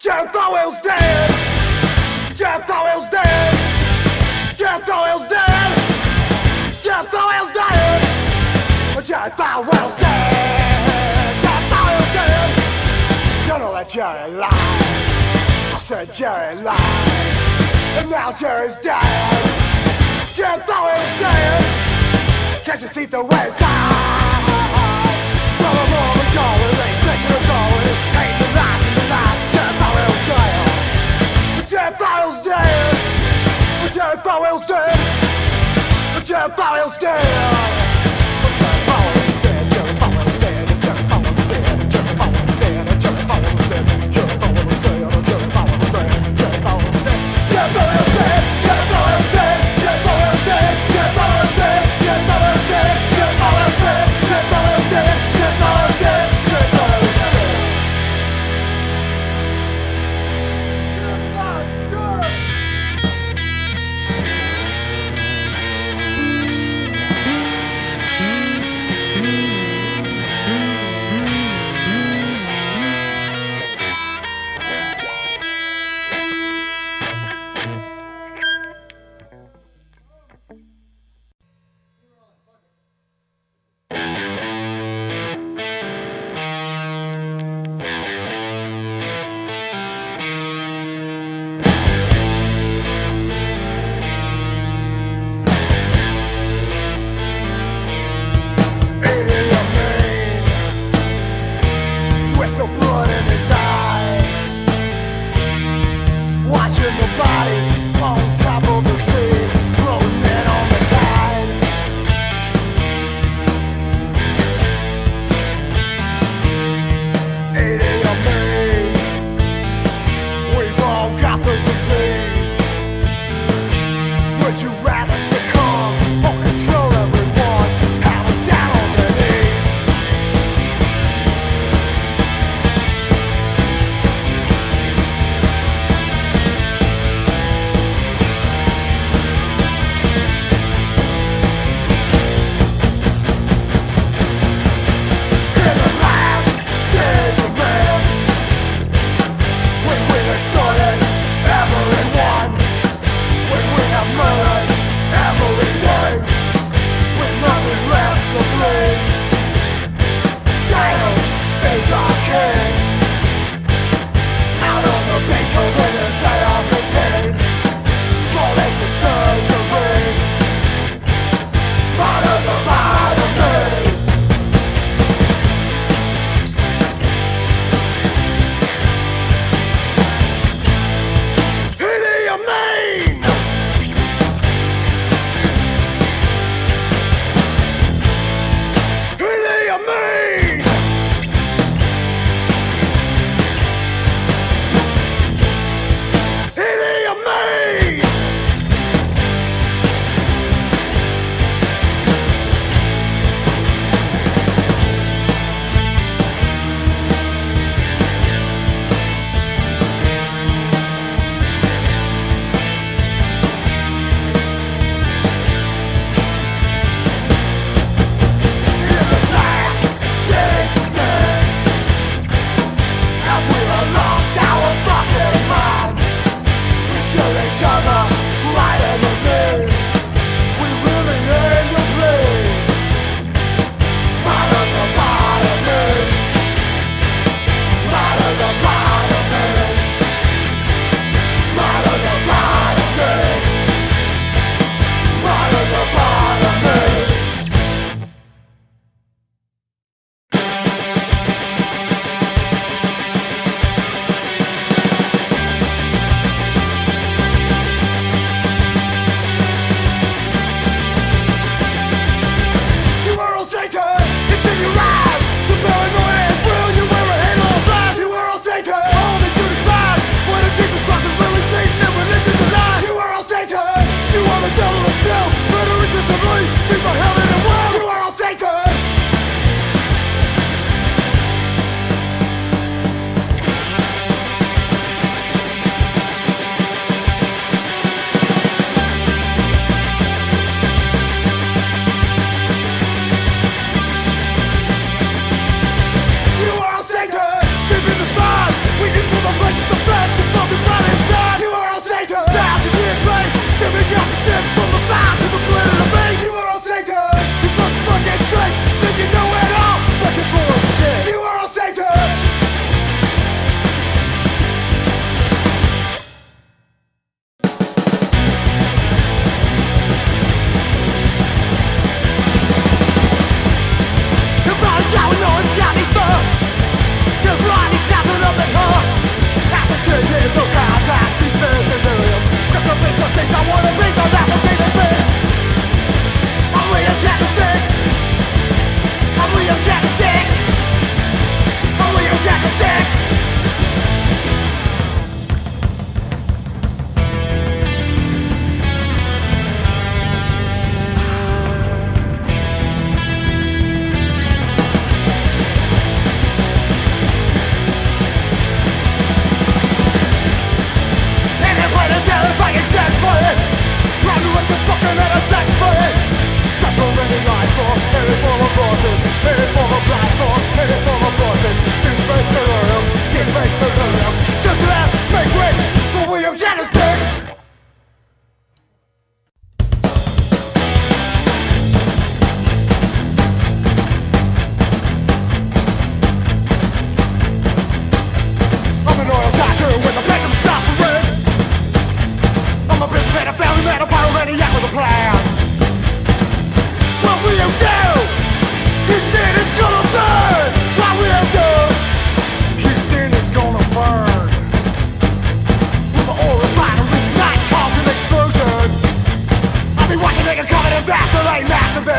Jerry Falwell's dead. Jerry Falwell's dead. Jerry Falwell's dead. Jerry Falwell's dead. Jerry Falwell's dead. Jerry Falwell's dead. Gonna let Jerry lie. I said Jerry lied. And now Jerry's dead. Jerry Falwell's dead. Can't you see the west side? Brother, mom, and Charlie, Falwell's dead. Jerry Falwell's dead.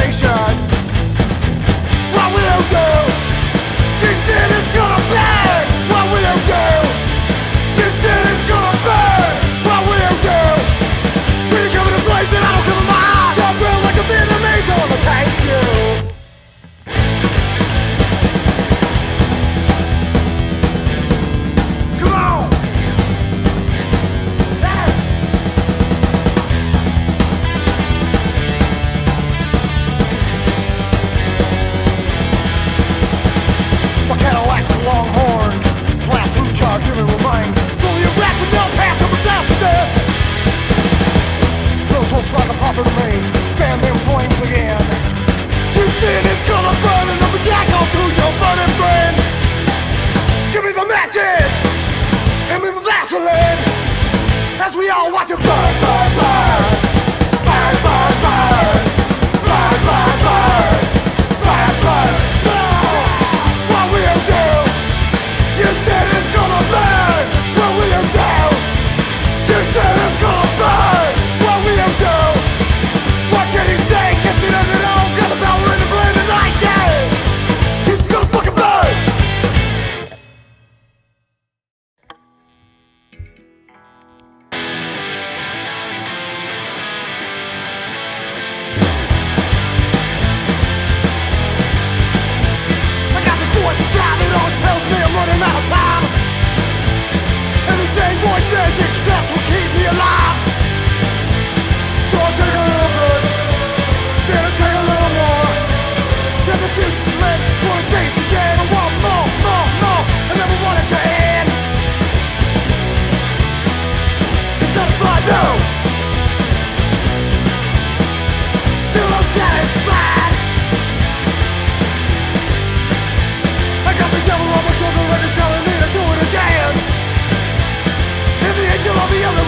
station What will you do? as we all watch it burn, burn.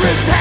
Christmas.